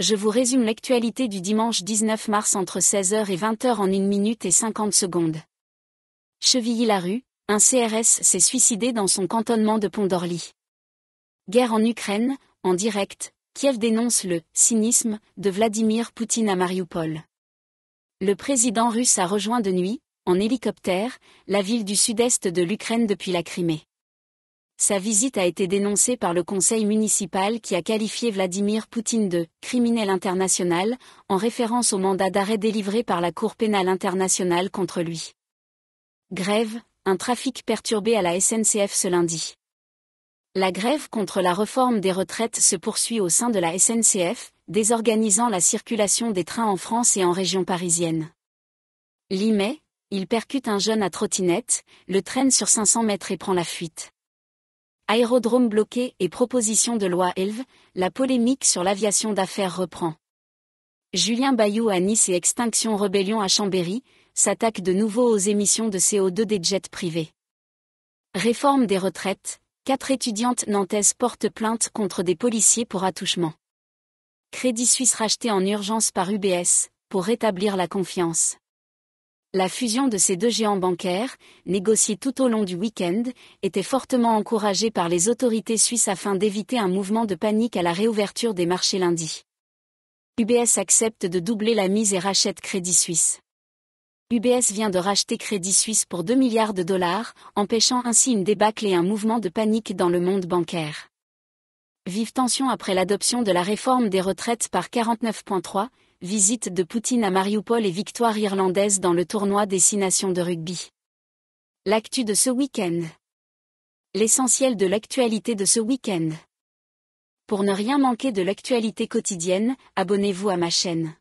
Je vous résume l'actualité du dimanche 19 mars entre 16h et 20h en 1 minute et 50 secondes. Chevilly-la-Rue, un CRS s'est suicidé dans son cantonnement de Pont-d'Orly. Guerre en Ukraine, en direct, Kiev dénonce le cynisme de Vladimir Poutine à Mariupol. Le président russe a rejoint de nuit, en hélicoptère, la ville du sud-est de l'Ukraine depuis la Crimée. Sa visite a été dénoncée par le conseil municipal qui a qualifié Vladimir Poutine de criminel international, en référence au mandat d'arrêt délivré par la Cour pénale internationale contre lui. Grève, un trafic perturbé à la SNCF ce lundi. La grève contre la réforme des retraites se poursuit au sein de la SNCF, désorganisant la circulation des trains en France et en région parisienne. Limay, il percute un jeune à trottinette, le traîne sur 500 mètres et prend la fuite. Aérodrome bloqué et proposition de loi ELV, la polémique sur l'aviation d'affaires reprend. Julien Bayou à Nice et Extinction Rebellion à Chambéry, s'attaque de nouveau aux émissions de CO2 des jets privés. Réforme des retraites, quatre étudiantes nantaises portent plainte contre des policiers pour attouchement. Crédit Suisse racheté en urgence par UBS, pour rétablir la confiance. La fusion de ces deux géants bancaires, négociée tout au long du week-end, était fortement encouragée par les autorités suisses afin d'éviter un mouvement de panique à la réouverture des marchés lundi. UBS accepte de doubler la mise et rachète Crédit Suisse. UBS vient de racheter Crédit Suisse pour 2 milliards de dollars, empêchant ainsi une débâcle et un mouvement de panique dans le monde bancaire. Vive tension après l'adoption de la réforme des retraites par 49.3, visite de Poutine à Mariupol et victoire irlandaise dans le tournoi des nations de rugby. L'actu de ce week-end. L'essentiel de l'actualité de ce week-end. Pour ne rien manquer de l'actualité quotidienne, abonnez-vous à ma chaîne.